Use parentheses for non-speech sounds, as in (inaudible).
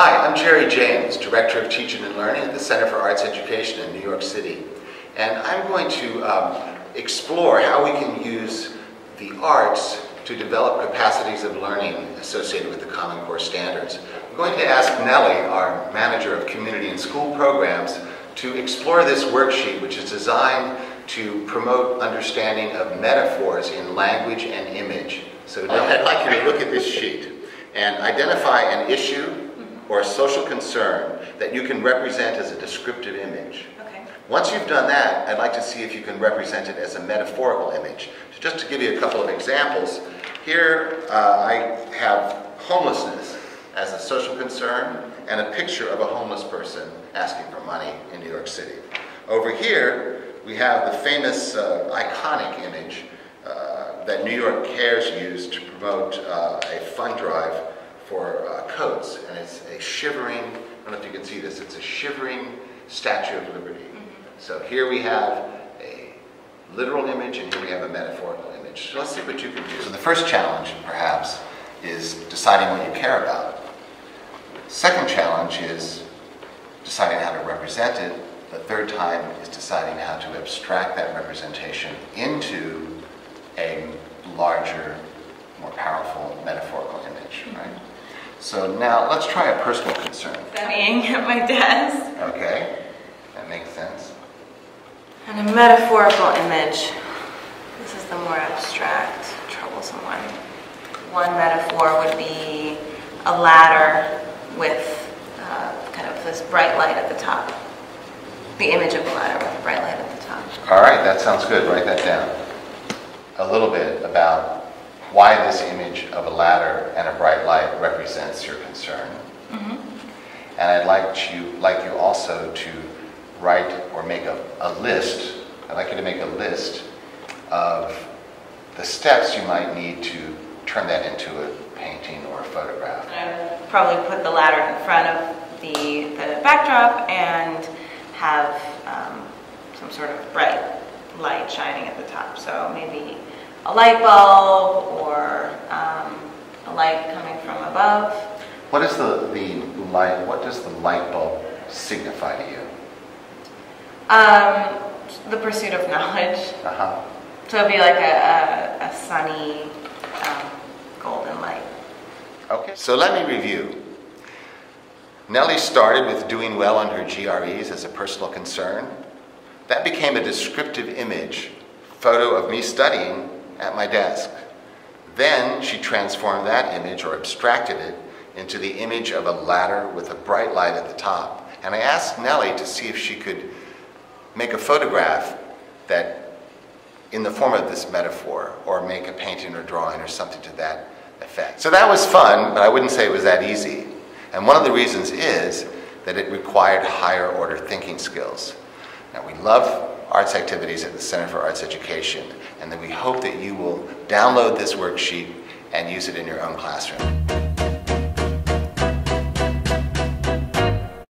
Hi, I'm Jerry James, Director of Teaching and Learning at the Center for Arts Education in New York City. And I'm going to um, explore how we can use the arts to develop capacities of learning associated with the Common Core standards. I'm going to ask Nellie, our Manager of Community and School Programs, to explore this worksheet, which is designed to promote understanding of metaphors in language and image. So I'd like you to look at this sheet and identify an issue or a social concern that you can represent as a descriptive image. Okay. Once you've done that, I'd like to see if you can represent it as a metaphorical image. So just to give you a couple of examples, here uh, I have homelessness as a social concern and a picture of a homeless person asking for money in New York City. Over here, we have the famous uh, iconic image uh, that New York Cares used to promote uh, a fund drive for uh, coats, and it's a shivering, I don't know if you can see this, it's a shivering Statue of Liberty. So here we have a literal image, and here we have a metaphorical image. So let's see what you can do. So the first challenge, perhaps, is deciding what you care about. Second challenge is deciding how to represent it. The third time is deciding how to abstract that representation into a larger, more powerful metaphorical image, right? So now let's try a personal concern. Studying at my desk. Okay, that makes sense. And a metaphorical image. This is the more abstract, troublesome one. One metaphor would be a ladder with uh, kind of this bright light at the top. The image of a ladder with a bright light at the top. All right, that sounds good. Write that down. A little bit about why this image of a ladder and a bright light represents your concern. And I'd like you, like you also to write or make a, a list. I'd like you to make a list of the steps you might need to turn that into a painting or a photograph. I would probably put the ladder in front of the, the backdrop and have um, some sort of bright light shining at the top. So maybe a light bulb or um, a light coming from above. What is the, the light, what does the light bulb signify to you? Um, the pursuit of (laughs) knowledge. Uh-huh. So it'd be like a, a, a sunny um, golden light. Okay, so let me review. Nellie started with doing well on her GREs as a personal concern. That became a descriptive image, photo of me studying at my desk. Then she transformed that image or abstracted it into the image of a ladder with a bright light at the top. And I asked Nellie to see if she could make a photograph that in the form of this metaphor or make a painting or drawing or something to that effect. So that was fun, but I wouldn't say it was that easy. And one of the reasons is that it required higher order thinking skills. Now we love arts activities at the Center for Arts Education, and we hope that you will download this worksheet and use it in your own classroom.